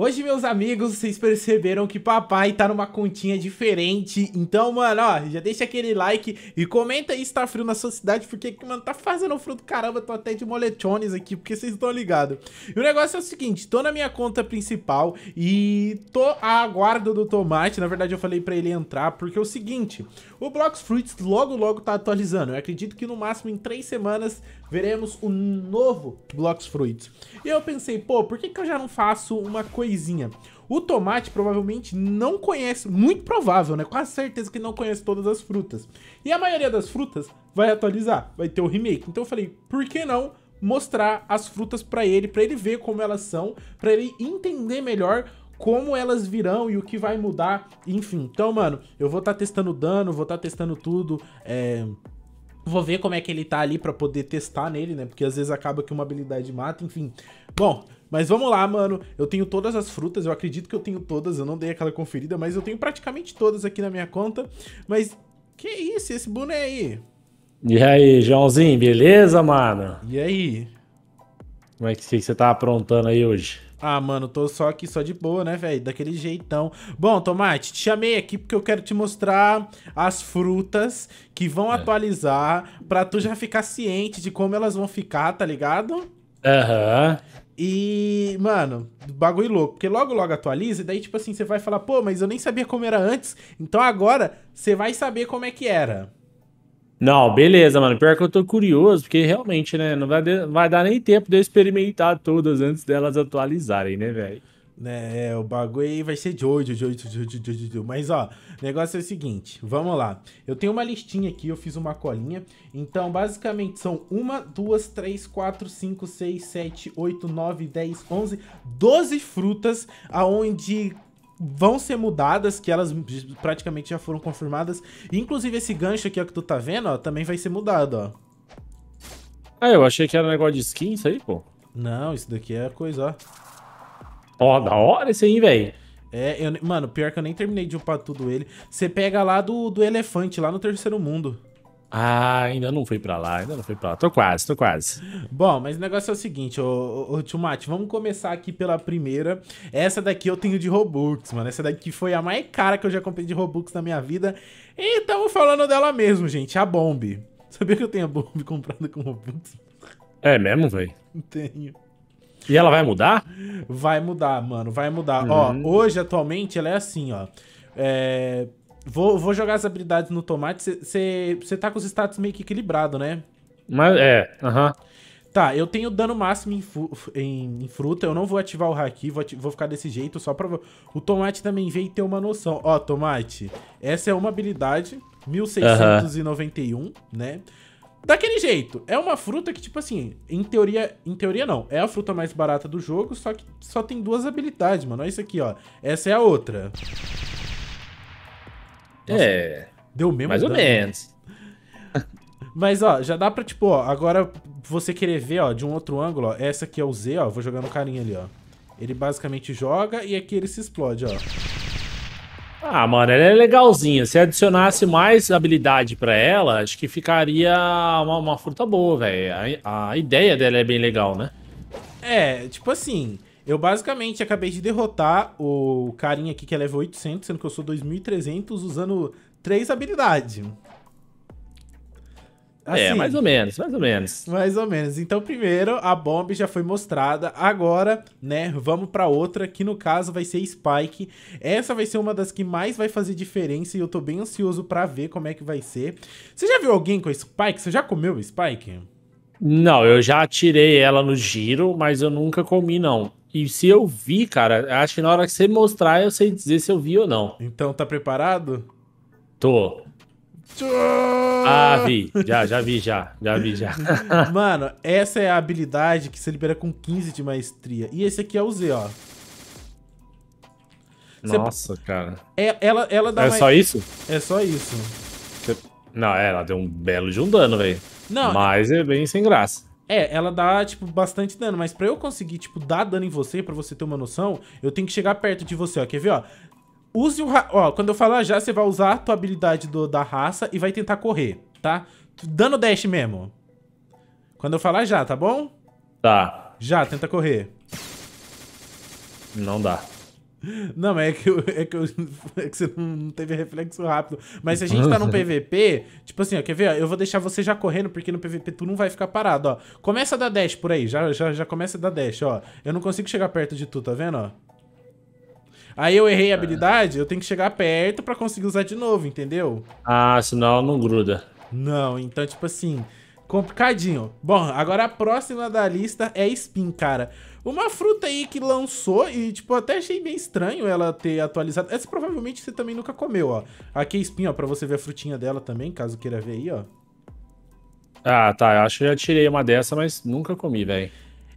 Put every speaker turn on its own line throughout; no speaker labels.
Hoje, meus amigos, vocês perceberam que papai tá numa continha diferente. Então, mano, ó, já deixa aquele like e comenta aí se tá frio na sua cidade, porque, mano, tá fazendo frio do caramba. Tô até de moletones aqui, porque vocês estão ligados. E o negócio é o seguinte, tô na minha conta principal e tô a aguardo do Tomate. Na verdade, eu falei pra ele entrar, porque é o seguinte, o Blocks Fruits logo, logo tá atualizando. Eu acredito que no máximo em três semanas veremos o novo Blocks Fruits. E eu pensei, pô, por que que eu já não faço uma coisinha. O tomate provavelmente não conhece, muito provável, né? Quase certeza que não conhece todas as frutas. E a maioria das frutas vai atualizar, vai ter o remake. Então eu falei, por que não mostrar as frutas para ele, para ele ver como elas são, para ele entender melhor como elas virão e o que vai mudar, enfim. Então, mano, eu vou estar tá testando dano, vou estar tá testando tudo, é... Vou ver como é que ele tá ali pra poder testar nele, né? Porque às vezes acaba que uma habilidade mata, enfim. Bom, mas vamos lá, mano. Eu tenho todas as frutas, eu acredito que eu tenho todas. Eu não dei aquela conferida, mas eu tenho praticamente todas aqui na minha conta. Mas que isso, esse boné aí?
E aí, Joãozinho, beleza, mano?
E aí?
Como é que você tá aprontando aí hoje?
Ah, mano, tô só aqui, só de boa, né, velho? Daquele jeitão. Bom, Tomate, te chamei aqui porque eu quero te mostrar as frutas que vão é. atualizar pra tu já ficar ciente de como elas vão ficar, tá ligado?
Aham. Uhum.
E, mano, bagulho louco. Porque logo, logo atualiza, e daí, tipo assim, você vai falar, pô, mas eu nem sabia como era antes. Então agora você vai saber como é que era.
Não, beleza, mano. Pior que eu tô curioso, porque realmente, né, não vai, vai dar nem tempo de eu experimentar todas antes delas atualizarem, né, velho?
né? É, o bagulho aí vai ser de hoje, de hoje, de hoje, de hoje, de hoje. Mas, ó, o negócio é o seguinte, vamos lá. Eu tenho uma listinha aqui, eu fiz uma colinha. Então, basicamente, são uma, duas, três, quatro, cinco, seis, sete, oito, nove, dez, onze, doze frutas, aonde vão ser mudadas, que elas praticamente já foram confirmadas. Inclusive, esse gancho aqui, ó, que tu tá vendo, ó, também vai ser mudado, ó.
Ah, eu achei que era um negócio de skin isso aí, pô.
Não, isso daqui é coisa, ó.
Ó, da hora esse aí, velho.
É, eu, mano, pior que eu nem terminei de upar tudo ele. Você pega lá do, do elefante, lá no terceiro mundo.
Ah, ainda não fui pra lá, ainda não fui pra lá. Tô quase, tô quase.
Bom, mas o negócio é o seguinte, ô, ô, vamos começar aqui pela primeira. Essa daqui eu tenho de Robux, mano. Essa daqui foi a mais cara que eu já comprei de Robux na minha vida. E estamos falando dela mesmo, gente, a Bomb. Sabia que eu tenho a Bomb comprada com Robux?
É mesmo, velho?
Tenho.
E ela vai mudar?
Vai mudar, mano, vai mudar. Uhum. Ó, hoje, atualmente, ela é assim, ó. É... Vou, vou jogar as habilidades no tomate. Você tá com os status meio que equilibrado, né?
Mas, é, aham. Uhum.
Tá, eu tenho dano máximo em, em, em, fruta, eu não vou ativar o haki, vou, vou ficar desse jeito só pra... O tomate também veio ter uma noção. Ó, tomate, essa é uma habilidade, 1691, uhum. né? Daquele jeito, é uma fruta que, tipo assim, em teoria, em teoria não, é a fruta mais barata do jogo, só que só tem duas habilidades, mano. Olha isso aqui, ó. Essa é a outra.
Nossa, é.
Deu mesmo
Mais dano. ou menos.
Mas, ó, já dá pra, tipo, ó, agora você querer ver, ó, de um outro ângulo, ó. Essa aqui é o Z, ó. Vou jogar no carinha ali, ó. Ele basicamente joga e aqui ele se explode, ó.
Ah, mano, ela é legalzinha. Se adicionasse mais habilidade pra ela, acho que ficaria uma, uma fruta boa, velho. A, a, ideia dela é bem legal, né?
É, tipo assim, eu basicamente acabei de derrotar o carinha aqui que é level 800, sendo que eu sou 2300, usando três habilidades.
É, assim, é, mais ou menos, mais ou menos.
Mais ou menos. Então, primeiro, a bomba já foi mostrada. Agora, né, vamos pra outra, que no caso vai ser Spike. Essa vai ser uma das que mais vai fazer diferença e eu tô bem ansioso pra ver como é que vai ser. Você já viu alguém com Spike? Você já comeu Spike?
Não, eu já tirei ela no giro, mas eu nunca comi, não. E se eu vi, cara, acho que na hora que você mostrar, eu sei dizer se eu vi ou não.
Então, tá preparado?
Tô. Ah, vi. Já, já vi, já. Já vi, já.
Mano, essa é a habilidade que você libera com 15 de maestria. E esse aqui é o Z, ó.
Nossa, você... cara.
É, ela, ela dá
É mais... só isso?
É só isso.
Você... Não, é, ela deu um belo de um dano, velho. Não. Mas é bem sem graça.
É, ela dá, tipo, bastante dano, mas pra eu conseguir, tipo, dar dano em você, pra você ter uma noção, eu tenho que chegar perto de você, ó. Quer ver, ó? Use o... Ó, quando eu falar já, você vai usar a tua habilidade do, da raça e vai tentar correr, tá? Dando dash mesmo. Quando eu falar já, tá bom?
Tá.
Já, tenta correr.
Não dá.
Não, mas é que, eu, é, que eu, é que você não teve reflexo rápido. Mas se a gente tá num PVP, tipo assim, ó, quer ver? Eu vou deixar você já correndo, porque no PVP tu não vai ficar parado, ó. Começa a dar dash por aí, já, já, já começa a dar dash, ó. Eu não consigo chegar perto de tu, tá vendo, ó? Aí eu errei a habilidade, eu tenho que chegar perto pra conseguir usar de novo, entendeu?
Ah, senão não gruda.
Não, então, tipo assim, complicadinho. Bom, agora a próxima da lista é Spin, cara. Uma fruta aí que lançou e, tipo, até achei bem estranho ela ter atualizado. Essa provavelmente você também nunca comeu, ó. Aqui é Spin, ó, pra você ver a frutinha dela também, caso queira ver aí, ó.
Ah, tá. Eu acho que eu já tirei uma dessa, mas nunca comi, velho.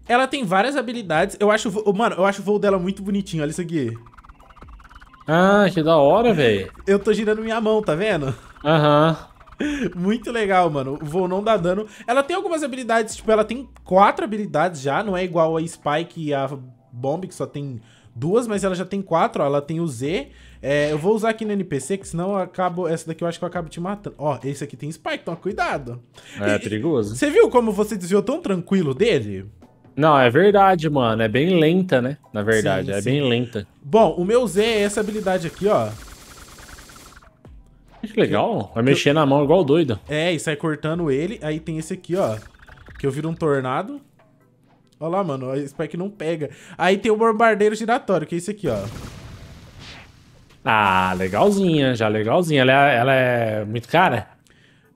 Ela tem várias habilidades. Eu acho, mano, eu acho o voo dela muito bonitinho. Olha isso aqui.
Ah, que da hora, velho.
Eu tô girando minha mão, tá vendo?
Aham. Uhum.
Muito legal, mano. O voo não dá dano. Ela tem algumas habilidades, tipo, ela tem quatro habilidades já, não é igual a Spike e a Bomb, que só tem duas, mas ela já tem quatro, ó. Ela tem o Z. É, eu vou usar aqui no NPC, que senão eu acabo. Essa daqui eu acho que eu acabo te matando. Ó, esse aqui tem Spike, então cuidado.
É e, perigoso.
Você viu como você desviou tão tranquilo dele?
Não, é verdade, mano. É bem lenta, né? Na verdade, sim, é sim. bem lenta.
Bom, o meu Z é essa habilidade aqui, ó.
Que legal. Vai mexer na mão igual doido.
É, e sai cortando ele. Aí tem esse aqui, ó. Que eu viro um tornado. Olha lá, mano. A Spike não pega. Aí tem o bombardeiro giratório, que é esse aqui, ó.
Ah, legalzinha. Já legalzinha. Ela é, ela é muito cara?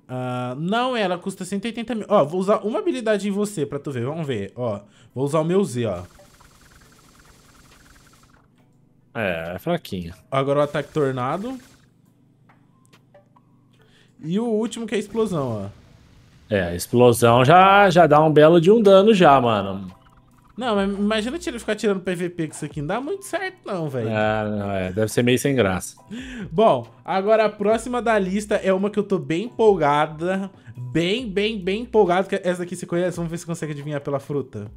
Uh, não, ela custa 180 mil. Ó, vou usar uma habilidade em você pra tu ver. Vamos ver, ó. Vou usar o meu Z, ó.
É, é fraquinho.
Agora o ataque tornado. E o último que é a explosão, ó.
É, a explosão já, já dá um belo de um dano já, mano.
Não, mas imagina ele ficar tirando PVP com isso aqui. Não dá muito certo não, velho.
É, não, é, deve ser meio sem graça.
Bom, agora a próxima da lista é uma que eu tô bem empolgada. Bem, bem, bem empolgado. Que essa daqui você conhece? Vamos ver se consegue adivinhar pela fruta.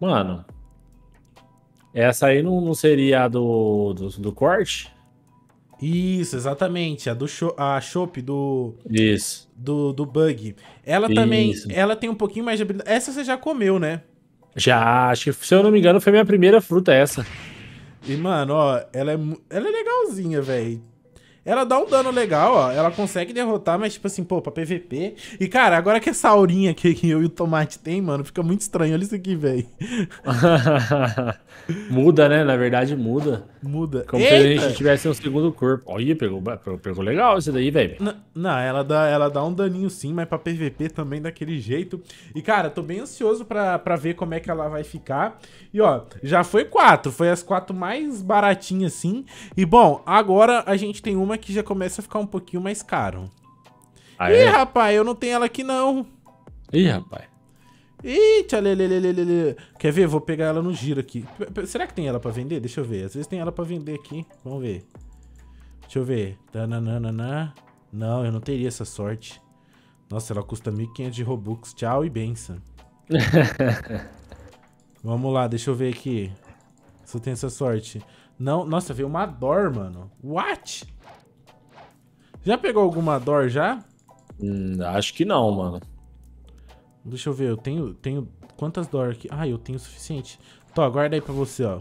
Mano, essa aí não, não seria a do, do, do corte?
Isso, exatamente. A do a Chopp do.
Isso.
Do, do Bug. Ela Isso. também. Ela tem um pouquinho mais de habilidade. Essa você já comeu, né?
Já, acho que, se eu não me engano, foi minha primeira fruta essa.
E, mano, ó, ela é, ela é legalzinha, velho. Ela dá um dano legal, ó. Ela consegue derrotar, mas tipo assim, pô, pra PVP. E, cara, agora que essa aurinha aqui que eu e o Tomate tem, mano, fica muito estranho. Olha isso aqui, velho.
muda, né? Na verdade, muda.
Muda.
Como Eita! se a gente tivesse um segundo corpo. Olha, pegou, pegou legal isso daí, velho.
Não, ela dá, ela dá um daninho sim, mas pra PVP também daquele jeito. E, cara, tô bem ansioso pra, pra ver como é que ela vai ficar. E, ó, já foi quatro. Foi as quatro mais baratinhas, assim. E, bom, agora a gente tem uma uma que já começa a ficar um pouquinho mais caro. Ah, Ih, é? rapaz, eu não tenho ela aqui não.
Ih, rapaz.
Ih, tchalelelelele. Quer ver? Vou pegar ela no giro aqui. Será que tem ela pra vender? Deixa eu ver. Às vezes tem ela pra vender aqui. Vamos ver. Deixa eu ver. Tananana. Não, eu não teria essa sorte. Nossa, ela custa 1.500 de Robux. Tchau e benção. Vamos lá, deixa eu ver aqui. Se eu tenho essa sorte. Não, nossa, veio uma Dor, mano. What? Já pegou alguma Dor já?
Hum, acho que não, mano.
Deixa eu ver, eu tenho, tenho quantas Dor aqui? Ah, eu tenho o suficiente. Tô, aguarda aí pra você, ó.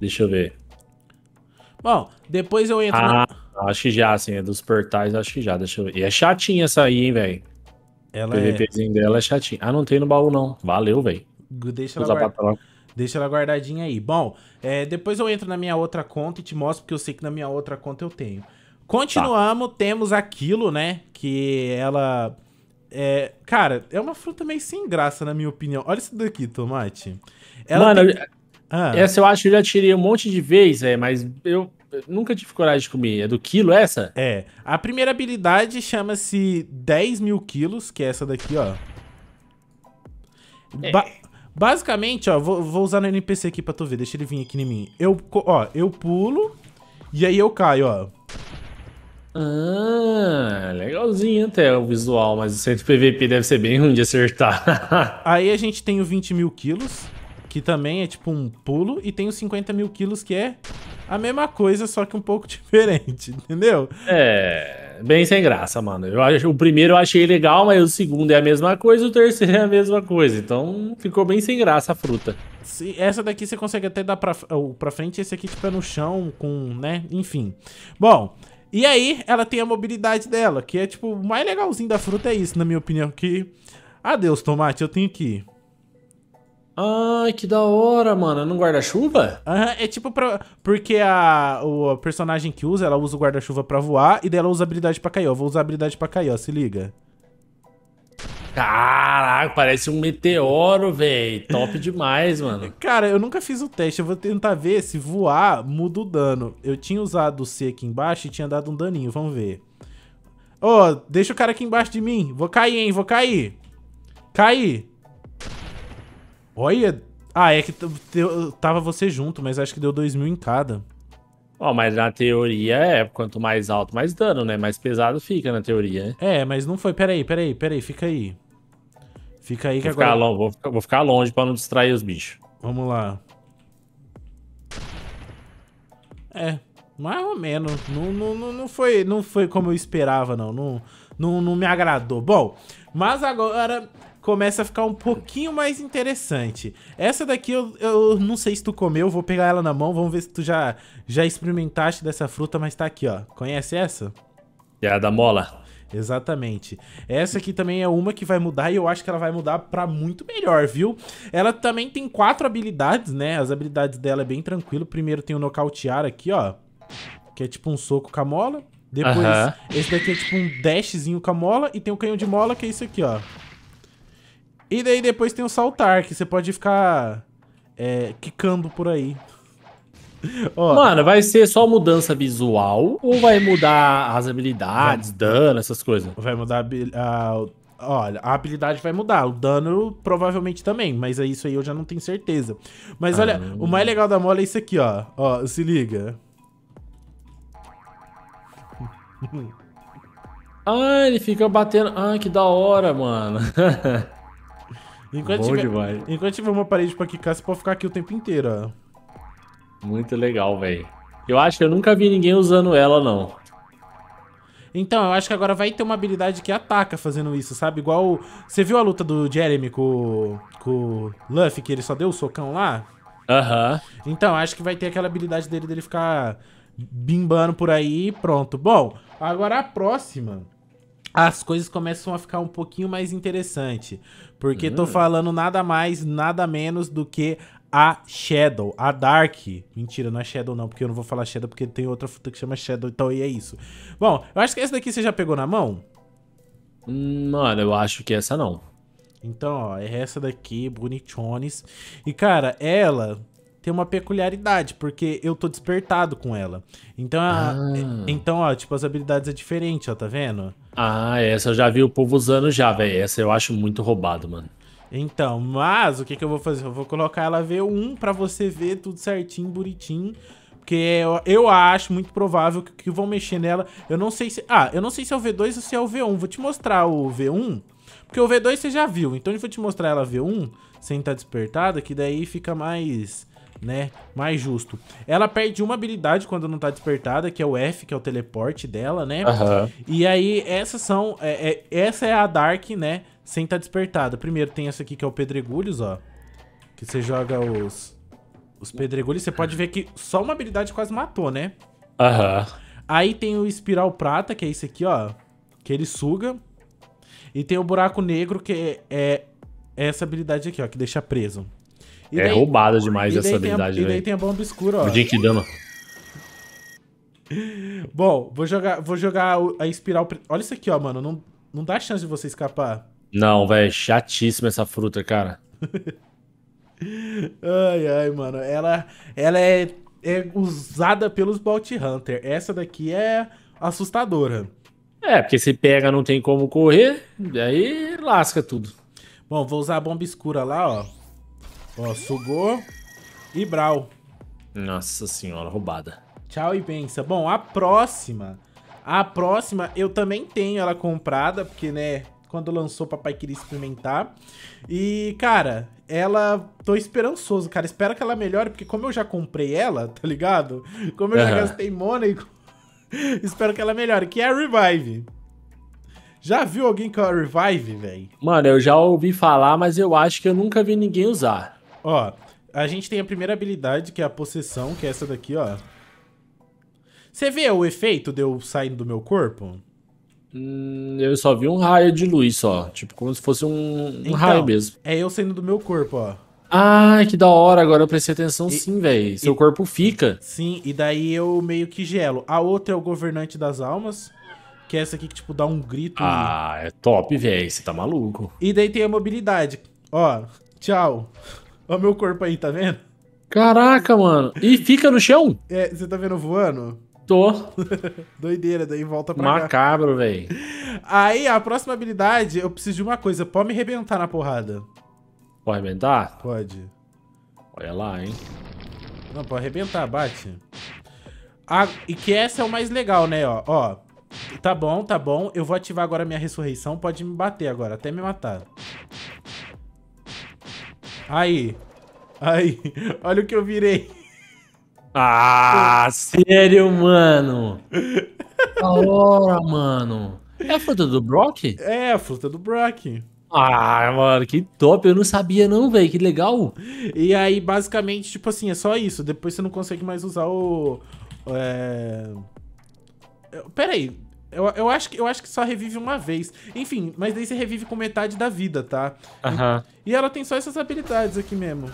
Deixa eu ver.
Bom, depois eu entro
ah, na... acho que já, assim, é dos portais, acho que já, deixa eu ver. E é chatinha essa aí, hein, velho.
Ela
o PVPzinho é... dela é chatinho. Ah, não tem no baú, não. Valeu, velho.
Deixa ela guardar. Deixa ela guardadinha aí. Bom, é, depois eu entro na minha outra conta e te mostro, porque eu sei que na minha outra conta eu tenho. Continuamos, tá. temos aquilo, né? Que ela. É, cara, é uma fruta meio sem graça, na minha opinião. Olha isso daqui, tomate.
Ela Mano, tem... ah. essa eu acho que eu já tirei um monte de vezes, é, mas eu nunca tive coragem de comer. É do quilo essa?
É. A primeira habilidade chama-se 10 mil quilos, que é essa daqui, ó. É. Ba Basicamente, ó, vou, vou usar no NPC aqui pra tu ver. Deixa ele vir aqui em mim. Eu, ó, eu pulo e aí eu caio, ó.
Ah, legalzinho até o visual, mas o centro PVP deve ser bem ruim de acertar.
aí a gente tem o 20 mil quilos, que também é tipo um pulo, e tem os 50 mil quilos, que é a mesma coisa, só que um pouco diferente, entendeu?
É, bem sem graça, mano. Eu, acho- o primeiro eu achei legal, mas o segundo é a mesma coisa, o terceiro é a mesma coisa. Então ficou bem sem graça a fruta.
Se- essa daqui você consegue até dar pra, pra frente, esse aqui tipo é no chão, com, né, enfim. Bom, e aí ela tem a mobilidade dela, que é tipo, o mais legalzinho da fruta é isso, na minha opinião, que... Adeus, tomate, eu tenho que ir.
Ai, que da hora, mano. No guarda-chuva?
Aham, é tipo pra... Porque a, o a personagem que usa, ela usa o guarda-chuva pra voar, e daí ela usa a habilidade pra cair, ó. Vou usar a habilidade pra cair, ó, se liga.
Caraca, parece um meteoro, velho. Top demais, mano.
Cara, eu nunca fiz o teste, eu vou tentar ver se voar muda o dano. Eu tinha usado o C aqui embaixo e tinha dado um daninho, vamos ver. Ô, deixa o cara aqui embaixo de mim. Vou cair, hein, vou cair. Cair. Olha. Ah, é que tava você junto, mas acho que deu 2 mil em cada.
Ó, mas na teoria é, quanto mais alto, mais dano, né? Mais pesado fica na teoria, né?
É, mas não foi. Peraí, peraí, peraí, fica aí. Fica aí que
Vou ficar,
agora.
longe, vou, ficar, vou ficar longe pra não distrair os bichos.
Vamos lá. É, mais ou menos. Não, não, não, não foi, não foi como eu esperava, não. Não, não. não me agradou. Bom, mas agora começa a ficar um pouquinho mais interessante. Essa daqui eu, eu não sei se tu comeu, vou pegar ela na mão, vamos ver se tu já, já experimentaste dessa fruta, mas tá aqui, ó. Conhece essa?
É a da mola.
Exatamente. Essa aqui também é uma que vai mudar e eu acho que ela vai mudar pra muito melhor, viu? Ela também tem quatro habilidades, né? As habilidades dela é bem tranquilo. Primeiro tem o nocautear aqui, ó. Que é tipo um soco com a mola. Depois,
Aham.
esse daqui é tipo um dashzinho com a mola. E tem o canhão de mola, que é isso aqui, ó. E daí depois tem o saltar, que você pode ficar é, quicando por aí.
Mano, vai ser só mudança visual ou vai mudar as habilidades, dano, essas coisas?
Vai mudar a- Olha, a habilidade vai mudar. O dano provavelmente também. Mas é isso aí eu já não tenho certeza. Mas olha,
Ah.
o mais legal da mola é isso aqui, ó. Ó, se liga.
Ah, ele fica batendo. Ah, que da hora, mano.
Enquanto
Bom
tiver,
demais.
enquanto tiver uma parede pra quicar, você pode ficar aqui o tempo inteiro, ó.
Muito legal, velho. Eu acho que eu nunca vi ninguém usando ela, não.
Então, eu acho que agora vai ter uma habilidade que ataca fazendo isso, sabe? Igual. Você viu a luta do Jeremy com, com o Luffy, que ele só deu o socão lá?
Aham.
Então, acho que vai ter aquela habilidade dele dele ficar bimbando por aí e pronto. Bom, agora a próxima. As coisas começam a ficar um pouquinho mais interessante. Porque tô falando nada mais, nada menos do que a Shadow, a Dark. Mentira, não é Shadow não, porque eu não vou falar Shadow porque tem outra fruta que chama Shadow, então aí é isso. Bom, eu acho que essa daqui você já pegou na mão.
Hum, Mano, eu acho que essa não.
Então, ó, é essa daqui, Bonichones. E, cara, ela tem uma peculiaridade, porque eu tô despertado com ela. Então, a-
Ah.
então ó, tipo, as habilidades é diferente, ó, tá vendo?
Ah, essa eu já vi o povo usando já, velho. Essa eu acho muito roubado, mano.
Então, mas o que que eu vou fazer? Eu vou colocar ela V1 pra você ver tudo certinho, bonitinho. Porque eu, eu acho muito provável que, que vão mexer nela. Eu não sei se... Ah, eu não sei se é o V2 ou se é o V1. Vou te mostrar o V1. Porque o V2 você já viu. Então eu vou te mostrar ela V1, sem estar despertada, que daí fica mais... Né? Mais justo. Ela perde uma habilidade quando não tá despertada, que é o F, que é o teleporte dela, né?
Aham.
E aí, essas são. é- é- essa é a Dark, né? Sem estar despertada. Primeiro tem essa aqui que é o Pedregulhos, ó. Que você joga os. Os pedregulhos. Você pode ver que só uma habilidade quase matou, né?
Aham.
Aí tem o Espiral Prata, que é esse aqui, ó. Que ele suga. E tem o Buraco Negro, que é, é essa habilidade aqui, ó. Que deixa preso. E
É
daí-
roubada demais essa habilidade,
E daí
velho.
tem a bomba escura, ó.
O Jinkidama.
Bom, vou jogar, vou jogar a espiral. Olha isso aqui, ó, mano. Não, não dá chance de você escapar.
Não, velho, chatíssima essa fruta, cara.
Ai, ai, mano. Ela, ela é, é usada pelos Bounty Hunter. Essa daqui é assustadora.
É, porque se pega não tem como correr, aí lasca tudo.
Bom, vou usar a bomba escura lá, ó. Ó, sugou e brau.
Nossa senhora, roubada.
Tchau e benção. Bom, a próxima. A próxima eu também tenho ela comprada, porque, né, quando lançou, papai queria experimentar. E, cara, ela. Tô esperançoso, cara. Espero que ela melhore, porque como eu já comprei ela, tá ligado? Como eu já
Aham.
gastei money. Espero que ela melhore, que é a Revive. Já viu alguém com a Revive, velho?
Mano, eu já ouvi falar, mas eu acho que eu nunca vi ninguém usar.
Ó, a gente tem a primeira habilidade, que é a possessão, que é essa daqui, ó. Você vê o efeito de eu saindo do meu corpo?
Hum, eu só vi um raio de luz só. Tipo, como se fosse um, um
Então,
raio mesmo.
É eu saindo do meu corpo, ó.
Ah, que da hora. Agora eu prestei atenção
E-
sim, velho. Seu
e-
corpo fica.
Sim, e daí eu meio que gelo. A outra é o governante das almas, que é essa aqui que, tipo, dá um grito. e-
Ah, é top, velho. Você tá maluco.
E daí tem a mobilidade. Ó, tchau. Ó meu corpo aí, tá vendo?
Caraca, mano. E fica no chão?
É, você tá vendo voando?
Tô.
Doideira, daí volta pra cá.
Macabro, velho.
Aí, a próxima habilidade, eu preciso de uma coisa. Pode me arrebentar na porrada.
Pode arrebentar?
Pode.
Olha lá, hein.
Não, pode arrebentar, bate. Ah, e que essa é o mais legal, né, ó. Ó, tá bom, tá bom. Eu vou ativar agora a minha ressurreição. Pode me bater agora, até me matar. Aí. Aí. Olha o que eu virei.
Ah, sério, mano. Da hora, mano. É a fruta do Brock?
É, a fruta do Brock.
Ah, mano, que top. Eu não sabia não, velho. Que legal.
E aí, basicamente, tipo assim, é só isso. Depois você não consegue mais usar o. É... Pera aí. Eu, eu, acho que, eu acho que só revive uma vez. Enfim, mas daí você revive com metade da vida, tá?
Aham.
E ela tem só essas habilidades aqui mesmo.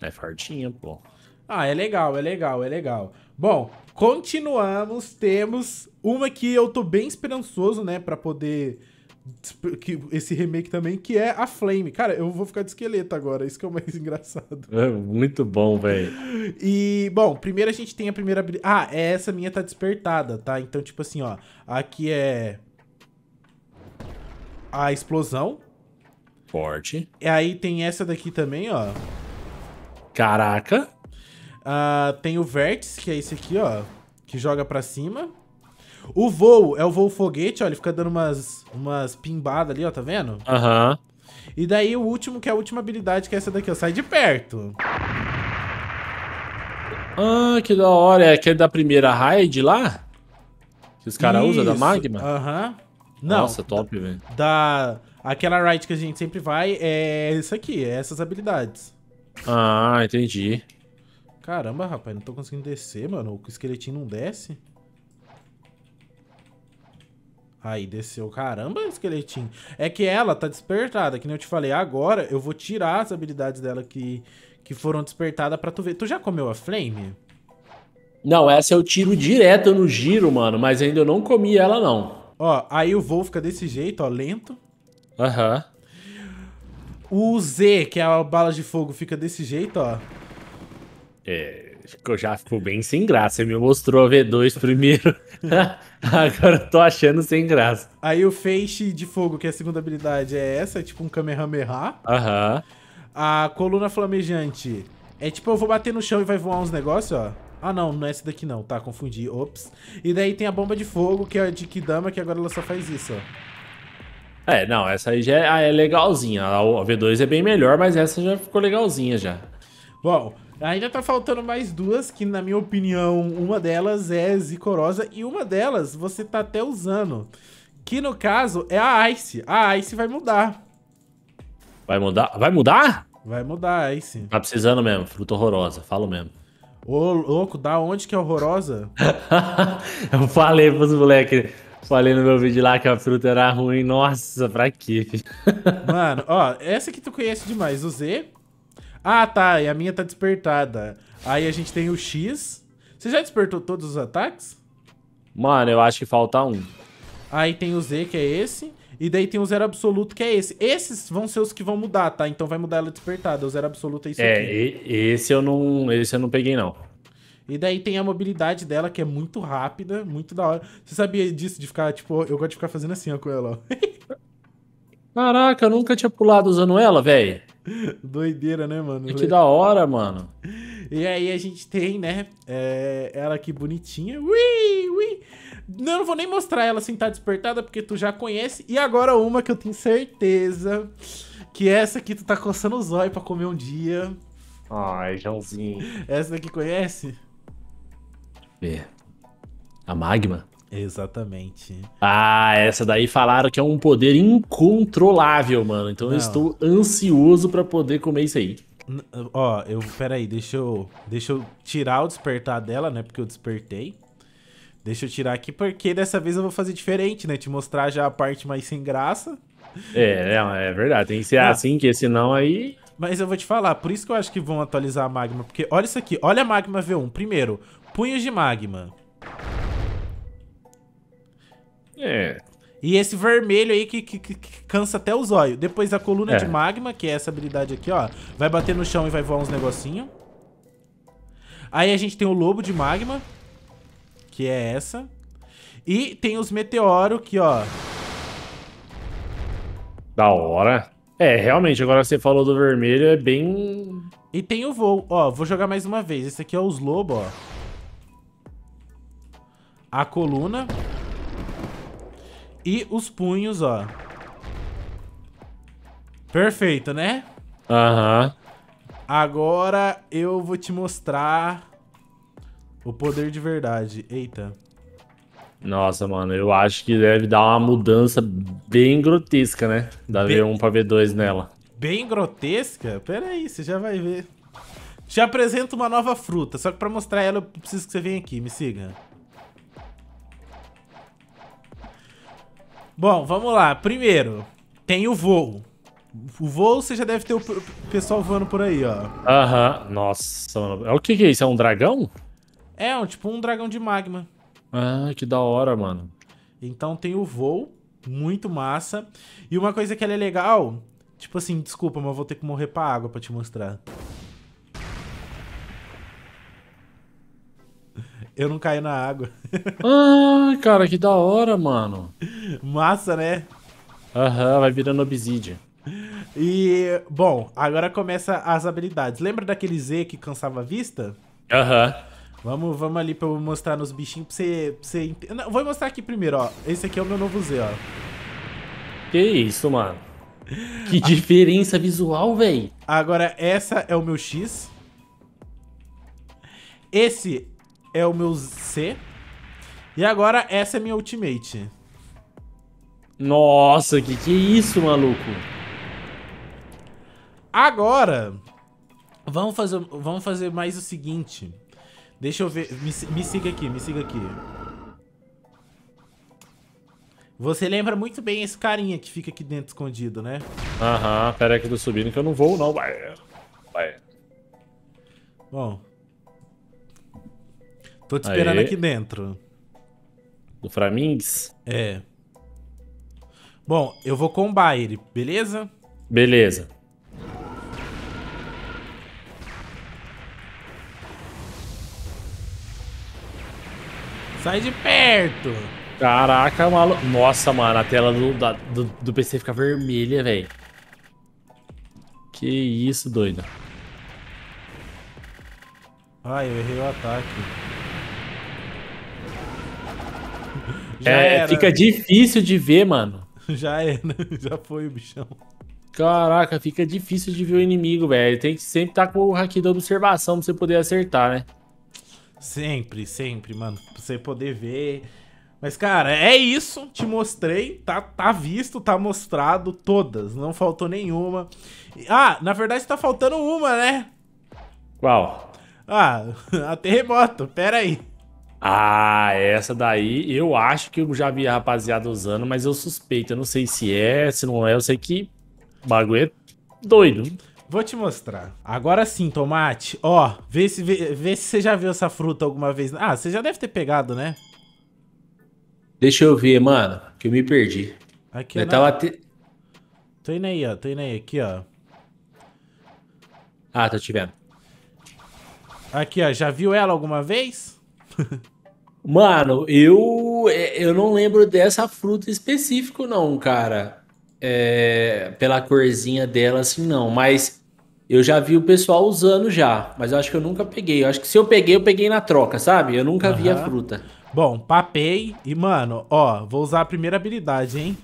É fartinha, pô.
Ah, é legal, é legal, é legal. Bom, continuamos. Temos uma que eu tô bem esperançoso, né, pra poder. Que, esse remake também, que é a Flame. Cara, eu vou ficar de esqueleto agora, isso que é o mais engraçado.
É muito bom, velho.
E, bom, primeiro a gente tem a primeira habilidade. Ah, essa minha tá despertada, tá? Então, tipo assim, ó. Aqui é. A explosão.
Forte.
E aí tem essa daqui também, ó.
Caraca.
Ah, tem o vértice, que é esse aqui, ó. Que joga pra cima. O voo é o voo foguete, ó. Ele fica dando umas, umas pimbadas ali, ó. Tá vendo?
Aham.
E daí o último, que é a última habilidade, que é essa daqui, ó. Sai de perto.
Ah, que da hora. É aquele da primeira raid lá? Que os caras usam da. Magma?
Aham. Não,
Nossa, top, velho.
da... Aquela raid que a gente sempre vai é isso aqui, é essas habilidades.
Ah, entendi.
Caramba, rapaz, não tô conseguindo descer, mano. O esqueletinho não desce. Aí, desceu. Caramba, esqueletinho. É que ela tá despertada, que nem eu te falei. Agora eu vou tirar as habilidades dela que, que foram despertadas pra tu ver. Tu já comeu a flame?
Não, essa eu tiro direto no giro, mano. Mas ainda eu não comi ela, não.
Ó, aí o voo fica desse jeito, ó, lento.
Aham.
O Z, que é a bala de fogo, fica desse jeito, ó.
É, ficou, já ficou bem sem graça. Você me mostrou a V2 primeiro. Agora eu tô achando sem graça.
Aí o feixe de fogo, que é a segunda habilidade, é essa, é tipo um Kamehameha.
Aham.
A coluna flamejante é tipo, eu vou bater no chão e vai voar uns negócios, ó. Ah, não, não é essa daqui não, tá? Confundi. Ops. E daí tem a bomba de fogo, que é a de Kidama, que agora ela só faz isso, ó.
É, não, essa aí já é, ah, é legalzinha. A V2 é bem melhor, mas essa já ficou legalzinha já.
Bom, ainda tá faltando mais duas, que na minha opinião, uma delas é Zicorosa e uma delas você tá até usando. Que no caso é a Ice. A Ice vai mudar.
Vai mudar? Vai mudar?
Vai mudar a Ice.
Tá precisando mesmo, fruta horrorosa, falo mesmo.
Ô, louco, da onde que é horrorosa?
eu falei pros moleques, falei no meu vídeo lá que a fruta era ruim. Nossa, pra quê?
Mano, ó, essa que tu conhece demais, o Z. Ah, tá, e a minha tá despertada. Aí a gente tem o X. Você já despertou todos os ataques?
Mano, eu acho que falta um.
Aí tem o Z, que é esse. E daí tem o zero absoluto, que é esse. Esses vão ser os que vão mudar, tá? Então vai mudar ela despertada. O zero absoluto é isso
É,
aqui.
e- esse eu não, esse eu não peguei não.
E daí tem a mobilidade dela, que é muito rápida, muito da hora. Você sabia disso, de ficar, tipo, eu gosto de ficar fazendo assim, ó, com ela, ó.
Caraca, eu nunca tinha pulado usando ela, velho.
Doideira, né, mano?
Que da hora, mano.
E aí a gente tem, né, é, ela aqui bonitinha. Ui, ui. Não, não vou nem mostrar ela assim, tá despertada, porque tu já conhece. E agora uma que eu tenho certeza que essa aqui tu tá coçando os olhos pra comer um dia.
Ai, Joãozinho.
Essa daqui conhece?
Vê. A magma?
Exatamente.
Ah, essa daí falaram que é um poder incontrolável, mano. Então
Não.
eu estou ansioso pra poder comer isso aí.
N- Ó, eu. Pera aí, deixa eu. Deixa eu tirar o despertar dela, né? Porque eu despertei. Deixa eu tirar aqui, porque dessa vez eu vou fazer diferente, né? Te mostrar já a parte mais sem graça.
É, é, é verdade. Tem que ser
Ah.
assim, que senão aí.
Mas eu vou te falar, por isso que eu acho que vão atualizar a magma. Porque olha isso aqui, olha a magma V1. Primeiro, punhos de magma.
É.
E esse vermelho aí que, que- que- que cansa até os olhos. Depois a coluna
É.
de magma, que é essa habilidade aqui, ó. Vai bater no chão e vai voar uns negocinho. Aí a gente tem o lobo de magma, que é essa. E tem os meteoros que, ó.
Da hora. É, realmente, agora você falou do vermelho, é bem.
E tem o voo. Ó, vou jogar mais uma vez. Esse aqui é os lobos, ó. A coluna. E os punhos, ó. Perfeito, né?
Aham.
Agora eu vou te mostrar o poder de verdade. Eita.
Nossa, mano, eu acho que deve dar uma mudança bem grotesca, né? Da
Bem-
V1 pra V2 nela.
Bem grotesca? Pera aí, você já vai ver. Te apresento uma nova fruta, só que pra mostrar ela eu preciso que você venha aqui, me siga. Bom, vamos lá. Primeiro, tem o voo. O voo você já deve ter o pessoal voando por aí, ó.
Aham. Nossa, mano. O que que é isso? É um dragão?
É, um, tipo um dragão de magma.
Ah, que da hora, mano.
Então tem o voo, muito massa. E uma coisa que ela é legal, tipo assim, desculpa, mas eu vou ter que morrer pra água pra te mostrar. Eu não caio na água.
Ah, cara, que da hora, mano.
Massa, né?
Aham, vai virando obsidian.
E, bom, agora começa as habilidades. Lembra daquele Z que cansava a vista?
Aham.
Vamos, vamos ali pra eu mostrar nos bichinhos pra você, pra você Não, vou mostrar aqui primeiro, ó. Esse aqui é o meu novo Z, ó.
Que isso, mano. Que diferença visual, véi.
Agora, essa é o meu X. Esse é o meu C. E agora, essa é minha Ultimate.
Nossa, que que é isso, maluco?
Agora, vamos fazer, vamos fazer mais o seguinte. Deixa eu ver. Me, me siga aqui, me siga aqui. Você lembra muito bem esse carinha que fica aqui dentro escondido, né?
Aham, pera aí que eu tô subindo que eu não vou, não. Vai. Vai.
Bom. Tô te esperando
Aê.
aqui dentro.
Do Framings?
É. Bom, eu vou combar ele, beleza?
Beleza.
Sai de perto!
Caraca, maluco. Nossa, mano, a tela do, da- do, do PC fica vermelha, velho. Que isso, doido.
Ai, eu errei o ataque. Já
É, fica difícil de ver, mano.
Já era. Já foi o bichão.
Caraca, fica difícil de ver o inimigo, velho. Tem que sempre estar com o haki da observação pra você poder acertar, né?
Sempre, sempre, mano. Pra você poder ver. Mas, cara, é isso. Te mostrei. Tá, tá visto, tá mostrado. Todas. Não faltou nenhuma. Ah, na verdade tá faltando uma, né?
Qual?
Ah, a terremoto. Pera aí.
Ah, essa daí eu acho que eu já vi a rapaziada usando, mas eu suspeito. Eu não sei se é, se não é. Eu sei que o bagulho é doido.
Vou te mostrar. Agora sim, tomate. Ó, vê se, vê, vê se você já viu essa fruta alguma vez. Ah, você já deve ter pegado, né?
Deixa eu ver, mano, que eu me perdi.
Aqui,
Eu
né?
tava te...
Tô indo aí, ó. Tô indo aí. Aqui, ó.
Ah, tô te vendo.
Aqui, ó. Já viu ela alguma vez?
Mano, eu eu não lembro dessa fruta específico não, cara. É, pela corzinha dela assim não, mas eu já vi o pessoal usando já, mas eu acho que eu nunca peguei. Eu acho que se eu peguei, eu peguei na troca, sabe? Eu nunca vi a fruta.
Bom, papei. E, mano, ó. Vou usar a primeira habilidade, hein?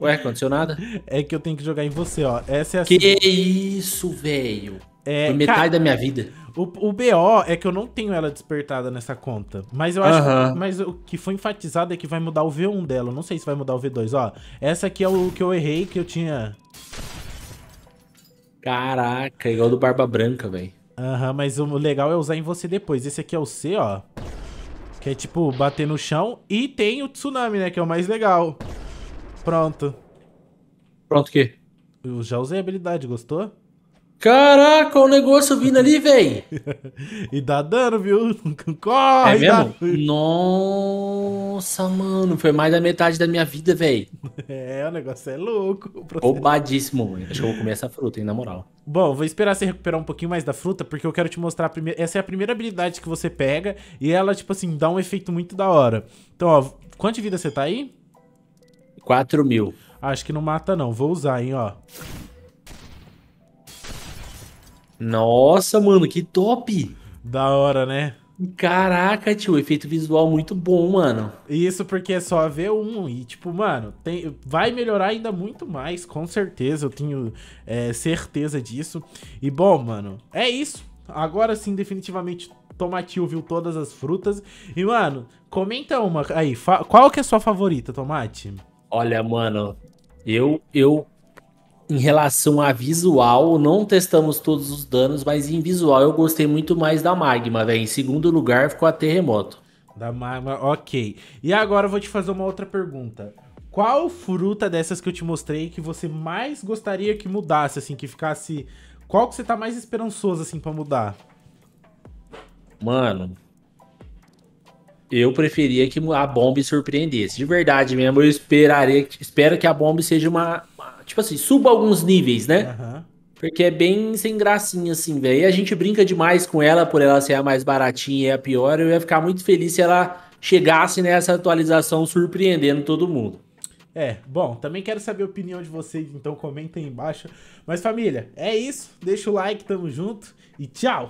Ué, aconteceu nada?
É que eu tenho que jogar em você, ó. Essa é a
Que isso, velho?
É,
Foi metade
cara,
da minha vida.
O, o BO é que eu não tenho ela despertada nessa conta. Mas eu acho
Aham.
que, mas o que foi enfatizado é que vai mudar o V1 dela. Eu não sei se vai mudar o V2. Ó, essa aqui é o que eu errei, que eu tinha.
Caraca, igual do Barba Branca, velho.
Aham, mas o legal é usar em você depois. Esse aqui é o C, ó. Que é tipo bater no chão. E tem o tsunami, né? Que é o mais legal. Pronto.
Pronto, o quê?
Eu já usei a habilidade, gostou?
Caraca, o negócio vindo ali, velho.
E dá dano, viu? Corre!
É mesmo?
dá-
Nossa, mano, foi mais da metade da minha vida, velho.
É, o negócio é louco.
Roubadíssimo, mano. Acho que eu vou comer essa fruta, hein, na moral.
Bom, vou esperar você recuperar um pouquinho mais da fruta, porque eu quero te mostrar a primeira. Essa é a primeira habilidade que você pega e ela, tipo assim, dá um efeito muito da hora. Então, ó, quanto de vida você tá aí?
4 mil.
Acho que não mata, não. Vou usar, hein, ó.
Nossa, mano, que top!
Da hora, né?
Caraca, tio, efeito visual muito bom, mano.
Isso porque é só V1 e, tipo, mano, tem, vai melhorar ainda muito mais, com certeza, eu tenho é, certeza disso. E, bom, mano, é isso. Agora sim, definitivamente, Tomatil viu todas as frutas. E, mano, comenta uma aí, qual que é a sua favorita, Tomate?
Olha, mano, eu, eu, em relação a visual, não testamos todos os danos, mas em visual eu gostei muito mais da Magma, velho. Em segundo lugar ficou a Terremoto.
Da magma, ok. E agora eu vou te fazer uma outra pergunta. Qual fruta dessas que eu te mostrei que você mais gostaria que mudasse, assim, que ficasse... Qual que você tá mais esperançoso, assim, pra mudar?
Mano, eu preferia que a Bomb surpreendesse. De verdade mesmo, eu esperaria, que- espero que a Bomb seja uma- tipo assim, suba alguns níveis, né?
Aham.
Porque é bem sem gracinha assim, velho. E a gente brinca demais com ela por ela ser a mais baratinha e a pior. Eu ia ficar muito feliz se ela chegasse nessa atualização surpreendendo todo mundo.
É, bom, também quero saber a opinião de vocês, então comentem aí embaixo. Mas família, é isso. Deixa o like, tamo junto e tchau!